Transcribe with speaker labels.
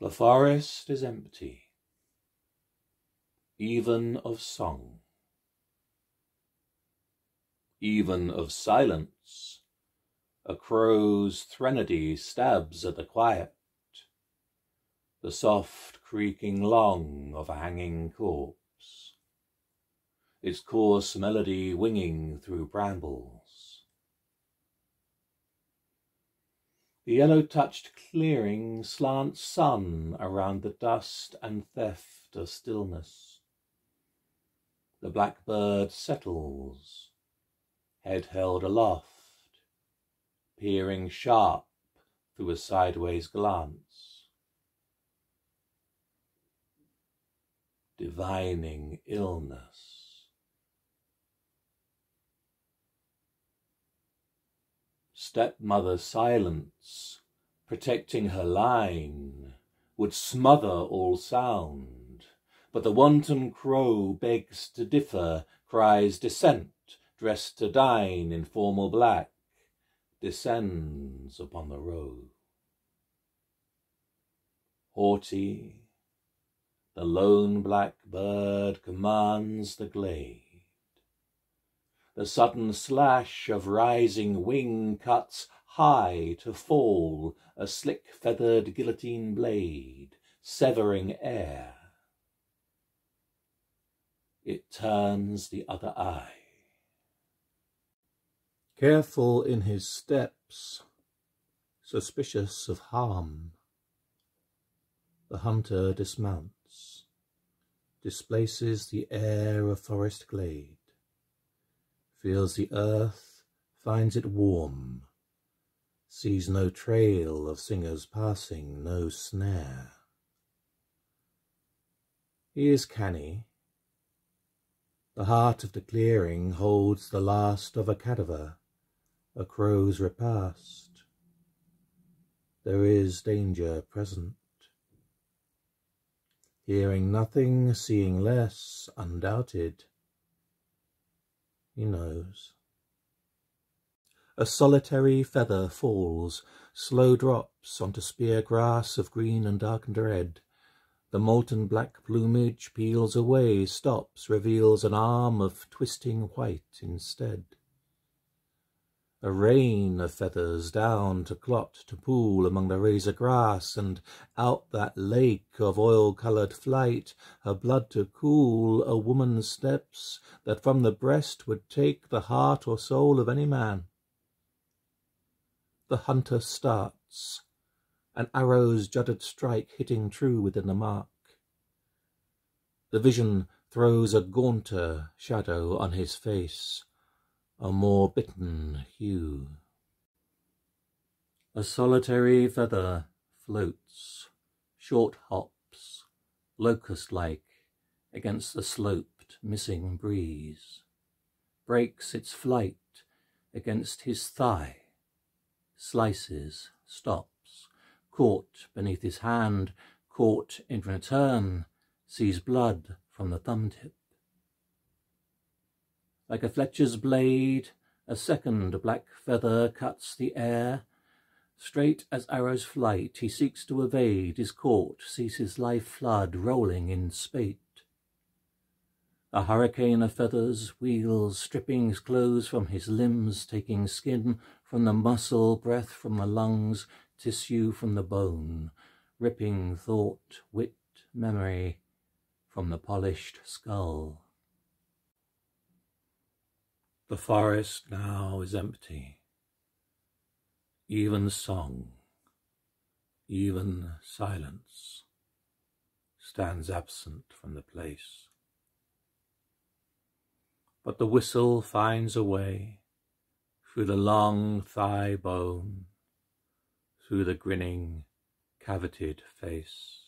Speaker 1: The forest is empty, even of song, even of silence. A crow's threnody stabs at the quiet, the soft creaking long of a hanging corpse, its coarse melody winging through brambles. The yellow-touched clearing slants sun around the dust and theft of stillness. The blackbird settles, head held aloft, peering sharp through a sideways glance. Divining illness. Stepmother silence, protecting her line, would smother all sound, but the wanton crow begs to differ, cries dissent, dressed to dine in formal black, descends upon the road. Haughty, the lone black bird commands the glade. The sudden slash of rising wing cuts high to fall a slick feathered guillotine blade, severing air. It turns the other eye. Careful in his steps, suspicious of harm, the hunter dismounts, displaces the air of forest glade feels the earth, finds it warm, sees no trail of singers passing, no snare. He is canny. The heart of the clearing holds the last of a cadaver, a crow's repast. There is danger present. Hearing nothing, seeing less, undoubted. He knows. A solitary feather falls, slow drops onto spear grass of green and darkened red. The molten black plumage peels away, stops, reveals an arm of twisting white instead. A rain of feathers down to clot to pool among the razor grass, and out that lake of oil-coloured flight, her blood to cool, a woman steps that from the breast would take the heart or soul of any man. The hunter starts, an arrow's judded strike hitting true within the mark. The vision throws a gaunter shadow on his face, a more bitten hue. A solitary feather floats, short hops, locust-like, against the sloped, missing breeze, breaks its flight against his thigh, slices, stops, caught beneath his hand, caught in return, sees blood from the thumb tip. Like a Fletcher's blade, a second black feather cuts the air. Straight as arrow's flight, he seeks to evade, is caught, sees his life flood rolling in spate. A hurricane of feathers wheels, stripping clothes from his limbs, taking skin from the muscle, breath from the lungs, tissue from the bone, ripping thought, wit, memory from the polished skull. The forest now is empty. Even song, even silence stands absent from the place. But the whistle finds a way through the long thigh bone, through the grinning, cavitied face.